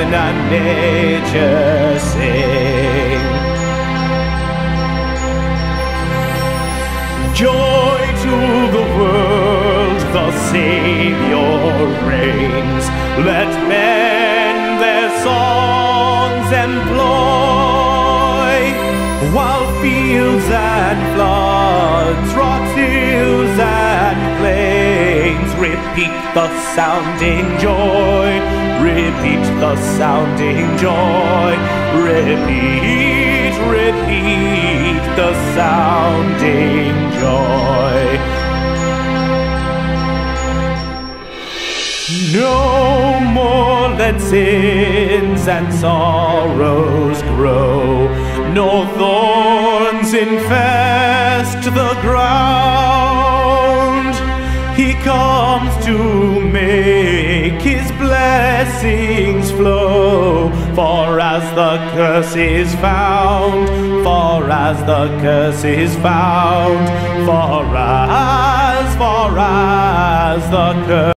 heaven and nature sing. Joy to the world, the Savior reigns. Let men their songs employ, while fields and floods, rocks, hills and plains repeat the sounding joy, repeat the sounding joy, repeat, repeat the sounding joy. No more let sins and sorrows grow, nor thorns infest the ground. He comes to make his blessings flow, for as the curse is found, for as the curse is found, for as, for as the curse.